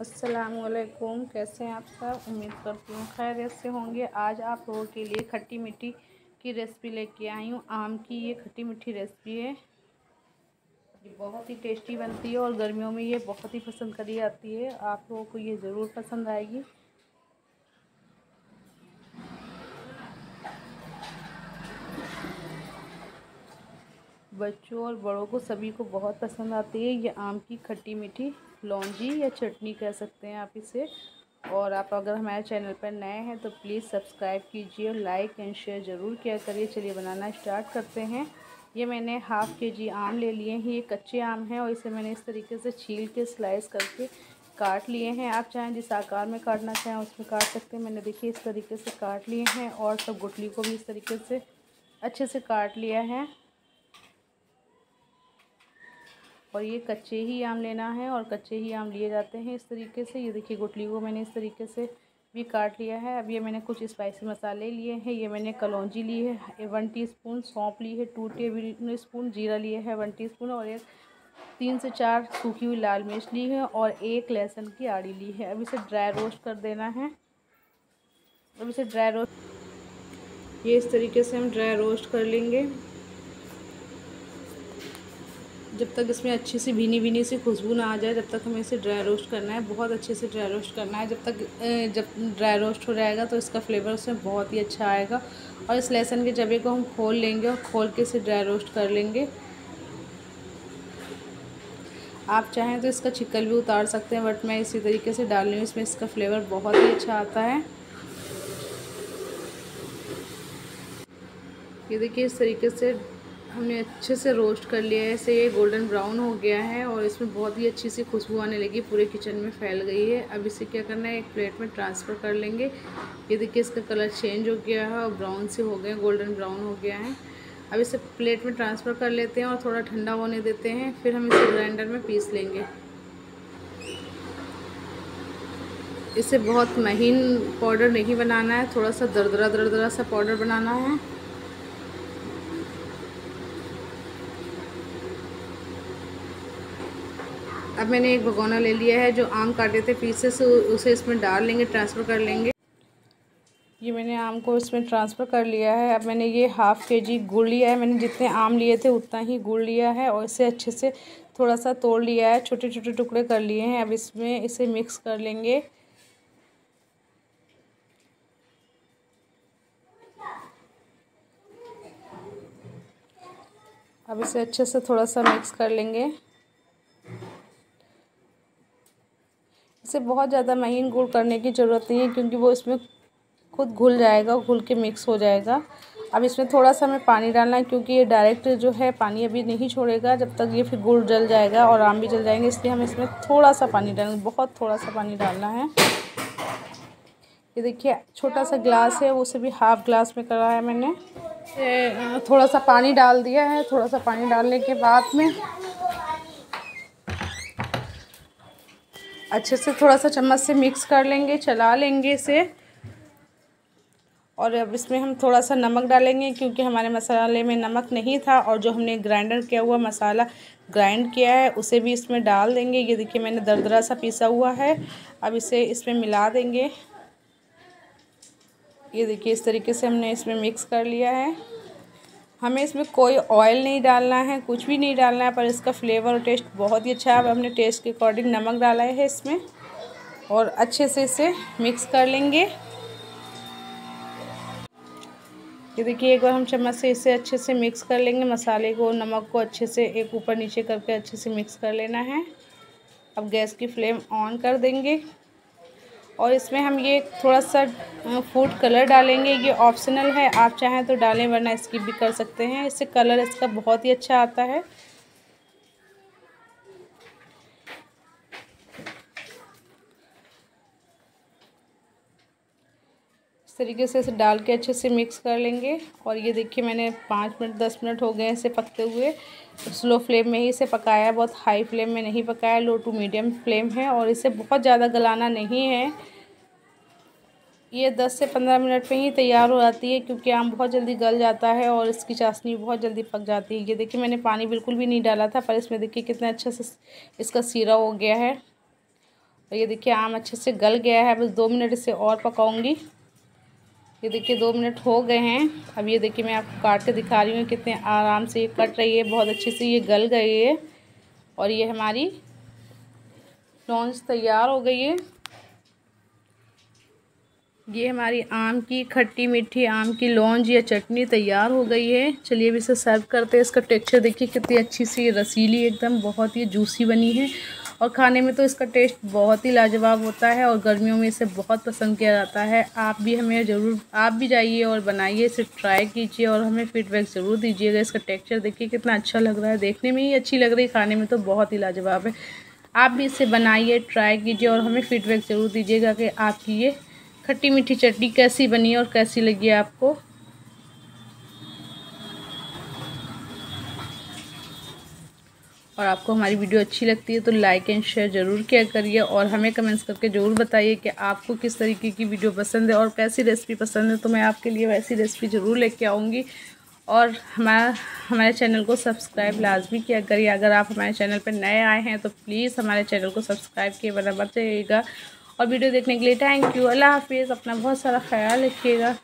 असलकुम कैसे हैं आप सब? उम्मीद करती हूँ खैरियत से होंगे। आज आप लोगों के लिए खट्टी मीठी की रेसिपी लेके आई हूँ। आम की ये खट्टी मीठी रेसिपी है। ये बहुत ही टेस्टी बनती है और गर्मियों में ये बहुत ही पसंद करी जाती है। आप लोगों को ये ज़रूर पसंद आएगी। बच्चों और बड़ों को सभी को बहुत पसंद आती है ये आम की खट्टी मीठी लौंजी या चटनी कह सकते हैं आप इसे। और आप अगर हमारे चैनल पर नए हैं तो प्लीज़ सब्सक्राइब कीजिए, लाइक एंड शेयर ज़रूर किया करिए। चलिए बनाना स्टार्ट करते हैं। ये मैंने हाफ़ के जी आम ले लिए हैं, ये कच्चे आम हैं, और इसे मैंने इस तरीके से छील के, स्लाइस करके काट लिए हैं। आप चाहें जिस आकार में काटना चाहें, उसमें काट सकते हैं। मैंने देखिए इस तरीके से काट लिए हैं और सब गुटली को भी इस तरीके से अच्छे से काट लिया है। और ये कच्चे ही आम लेना है और कच्चे ही आम लिए जाते हैं। इस तरीके से, ये देखिए गुटली को मैंने इस तरीके से भी काट लिया है। अब ये मैंने कुछ स्पाइसी मसाले लिए हैं। ये मैंने कलौजी ली है वन टी स्पून सौंप ली है टू टेबल स्पून जीरा लिए है वन टी स्पून और एक तीन से चार सूखी हुई लाल मिर्च ली है और एक लहसुन की आड़ी ली है। अब इसे ड्राई रोस्ट कर देना है। अब इसे ड्राई रोस्ट ये इस तरीके से हम ड्राई रोस्ट कर लेंगे। जब तक इसमें अच्छी सी भीनी भीनी सी खुशबू ना आ जाए, जब तक हमें इसे ड्राई रोस्ट करना है, बहुत अच्छे से ड्राई रोस्ट करना है। जब तक जब ड्राई रोस्ट हो जाएगा तो इसका फ्लेवर उसमें बहुत ही अच्छा आएगा। और इस लहसुन के जबे को हम खोल लेंगे और खोल के इसे ड्राई रोस्ट कर लेंगे। आप चाहें तो इसका छिक्कल भी उतार सकते हैं बट मैं इसी तरीके से डाल रही हूँ। इसमें इसका फ्लेवर बहुत ही अच्छा आता है। ये देखिए, इस तरीके से हमने अच्छे से रोस्ट कर लिया है। इसे ये गोल्डन ब्राउन हो गया है और इसमें बहुत ही अच्छी सी खुशबू आने लगी। पूरे किचन में फैल गई है। अब इसे क्या करना है? एक प्लेट में ट्रांसफ़र कर लेंगे। ये देखिए, इसका कलर चेंज हो गया है और ब्राउन से हो गए, गोल्डन ब्राउन हो गया है। अब इसे प्लेट में ट्रांसफ़र कर लेते हैं और थोड़ा ठंडा होने देते हैं। फिर हम इसे ग्राइंडर में पीस लेंगे। इसे बहुत महीन पाउडर नहीं बनाना है। थोड़ा सा दरदरा दरदरा सा पाउडर बनाना है। अब मैंने एक भगोना ले लिया है जो आम काटे थे पीसेस उसे इसमें डाल लेंगे ट्रांसफ़र कर लेंगे। ये मैंने आम को इसमें ट्रांसफ़र कर लिया है। अब मैंने ये हाफ़ के जी गुड़ लिया है। मैंने जितने आम लिए थे उतना ही गुड़ लिया है और इसे अच्छे से थोड़ा सा तोड़ लिया है। छोटे छोटे टुकड़े कर लिए हैं। अब इसमें इसे मिक्स कर लेंगे। अब इसे अच्छे से थोड़ा सा मिक्स कर लेंगे। इसे बहुत ज़्यादा महीन गुड़ करने की ज़रूरत नहीं है, क्योंकि वो इसमें खुद घुल जाएगा घुल के मिक्स हो जाएगा। अब इसमें थोड़ा सा हमें पानी डालना है, क्योंकि ये डायरेक्ट जो है पानी अभी नहीं छोड़ेगा जब तक ये फिर गुड़ जल जाएगा और आम भी जल जाएँगे, इसलिए हम इसमें थोड़ा सा पानी डालेंगे, बहुत थोड़ा सा पानी डालना है। ये देखिए, छोटा सा ग्लास है, उसे भी हाफ़ ग्लास में करा है मैंने थोड़ा सा पानी डाल दिया है, थोड़ा सा पानी डालने के बाद में अच्छे से थोड़ा सा चम्मच से मिक्स कर लेंगे, चला लेंगे इसे। और अब इसमें हम थोड़ा सा नमक डालेंगे, क्योंकि हमारे मसाले में नमक नहीं था, और जो हमने ग्राइंडर किया हुआ मसाला ग्राइंड किया है, उसे भी इसमें डाल देंगे। ये देखिए, मैंने दरदरा सा पीसा हुआ है। अब इसे इसमें मिला देंगे। ये देखिए, इस तरीके से हमने इसमें मिक्स कर लिया है। हमें इसमें कोई ऑयल नहीं डालना है, कुछ भी नहीं डालना है, पर इसका फ्लेवर और टेस्ट बहुत ही अच्छा है। अब हमने टेस्ट के अकॉर्डिंग नमक डाला है इसमें और अच्छे से इसे मिक्स कर लेंगे। ये देखिए, एक बार हम चम्मच से इसे अच्छे से मिक्स कर लेंगे। मसाले को, नमक को अच्छे से एक ऊपर नीचे करके अच्छे से मिक्स कर लेना है। अब गैस की फ्लेम ऑन कर देंगे। और इसमें हम ये थोड़ा सा फ़ूड कलर डालेंगे। ये ऑप्शनल है, आप चाहें तो डालें, वरना स्किप भी कर सकते हैं। इससे कलर इसका बहुत ही अच्छा आता है। तरीके से इसे डाल के अच्छे से मिक्स कर लेंगे। और ये देखिए मैंने पाँच मिनट, दस मिनट हो गए इसे पकते हुए। स्लो फ्लेम में ही इसे पकाया, बहुत हाई फ्लेम में नहीं पकाया लो टू मीडियम फ्लेम है और इसे बहुत ज़्यादा गलाना नहीं है। ये दस से पंद्रह मिनट में ही तैयार हो जाती है क्योंकि आम बहुत जल्दी गल जाता है और इसकी चाशनी बहुत जल्दी पक जाती है। ये देखिए मैंने पानी बिल्कुल भी नहीं डाला था, पर इसमें देखिए कितना अच्छे से इसका सीरा हो गया है। और ये देखिए आम अच्छे से गल गया है बस दो मिनट इसे और पकाऊँगी। ये देखिए, दो मिनट हो गए हैं। अब ये देखिए, मैं आपको काट के दिखा रही हूँ कितने आराम से ये कट रही है। बहुत अच्छे से ये गल गई है और ये हमारी लॉन्च तैयार हो गई है। ये हमारी आम की खट्टी मीठी आम की लौंज या चटनी तैयार हो गई है। चलिए, अब इसे सर्व करते हैं। इसका टेक्सचर देखिए, कितनी अच्छी सी रसीली एकदम, बहुत ही जूसी बनी है। और खाने में तो इसका टेस्ट बहुत ही लाजवाब होता है और गर्मियों में इसे बहुत पसंद किया जाता है। आप भी हमें ज़रूर, आप भी जाइए और बनाइए, इसे ट्राई कीजिए और हमें फीडबैक ज़रूर दीजिएगा। इसका टेक्सचर देखिए कितना अच्छा लग रहा है। देखने में ही अच्छी लग रही है, खाने में तो बहुत ही लाजवाब है। आप भी इसे बनाइए ट्राई कीजिए और हमें फीडबैक ज़रूर दीजिएगा कि आपकी ये खट्टी मीठी चटनी कैसी बनी और कैसी लगी आपको। और आपको हमारी वीडियो अच्छी लगती है तो लाइक एंड शेयर ज़रूर किया करिए और हमें कमेंट्स करके ज़रूर बताइए कि आपको किस तरीके की वीडियो पसंद है और कैसी रेसिपी पसंद है। तो मैं आपके लिए वैसी रेसिपी ज़रूर लेके आऊँगी। और हमारा हमारे चैनल को सब्सक्राइब लाजमी किया करिए। अगर आप हमारे चैनल पर नए आए हैं तो प्लीज़ हमारे चैनल को सब्सक्राइब किए बना मत जाइएगा। और वीडियो देखने के लिए थैंक यू अल्लाह हाफिज़। अपना बहुत सारा ख्याल रखिएगा।